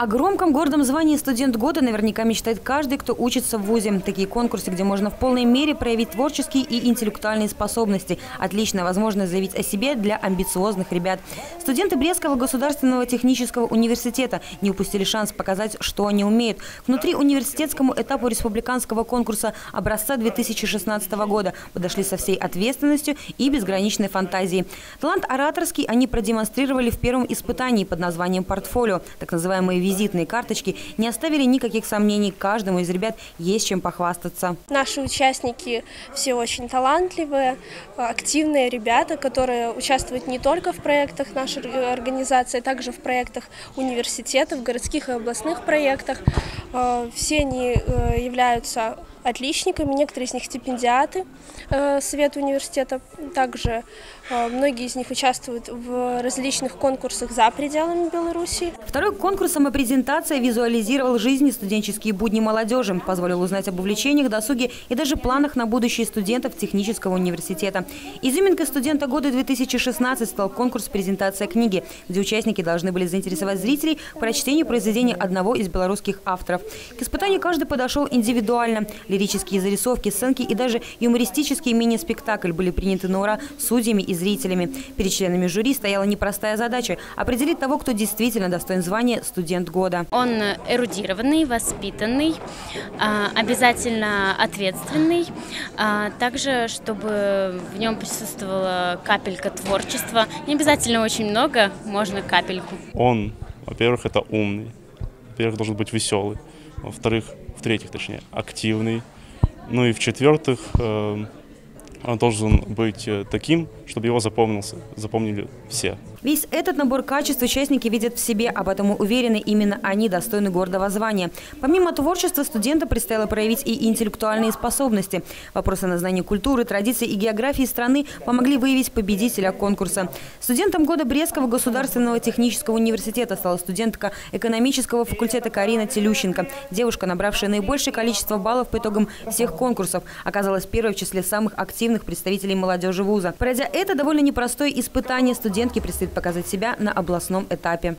О громком гордом звании «Студент года» наверняка мечтает каждый, кто учится в ВУЗе. Такие конкурсы, где можно в полной мере проявить творческие и интеллектуальные способности. Отличная возможность заявить о себе для амбициозных ребят. Студенты Брестского государственного технического университета не упустили шанс показать, что они умеют. Внутри университетскому этапу республиканского конкурса образца 2016 года подошли со всей ответственностью и безграничной фантазией. Талант ораторский они продемонстрировали в первом испытании под названием «Портфолио», так называемые визитные карточки не оставили никаких сомнений. Каждому из ребят есть чем похвастаться. Наши участники все очень талантливые, активные ребята, которые участвуют не только в проектах нашей организации, а также в проектах университетов, городских и областных проектах. Э, все они э, являются отличниками, некоторые из них стипендиаты э, Совета университета. Также многие из них участвуют в различных конкурсах за пределами Беларуси. Второй конкурс «Самопрезентация» визуализировал жизни студенческие будни молодежи, позволил узнать об увлечениях, досуге и даже планах на будущее студентов технического университета. Изюминкой студента года 2016 стал конкурс «Презентация книги», где участники должны были заинтересовать зрителей к прочтению произведения одного из белорусских авторов. К испытанию каждый подошел индивидуально. Лирические зарисовки, сценки и даже юмористический мини-спектакль были приняты на ура судьями и зрителями. Перед членами жюри стояла непростая задача – определить того, кто действительно достоин звания «Студент года». Он эрудированный, воспитанный, а, обязательно ответственный. А, также, чтобы в нем присутствовала капелька творчества. Не обязательно очень много, можно капельку. Он, во-первых, это умный. Во-первых, должен быть веселый. Во-вторых, в-третьих, точнее, активный. Ну и в-четвертых, э, он должен быть э, таким, чтобы его запомнился, запомнили все. Весь этот набор качеств участники видят в себе, а потому уверены, именно они достойны гордого звания. Помимо творчества, студента предстояло проявить и интеллектуальные способности. Вопросы на знание культуры, традиций и географии страны помогли выявить победителя конкурса. Студентом года Брестского государственного технического университета стала студентка экономического факультета Карина Телющенко. Девушка, набравшая наибольшее количество баллов по итогам всех конкурсов, оказалась первой в числе самых активных представителей молодежи вуза. Пройдя это довольно непростое испытание, студентке предстоит показать себя на областном этапе.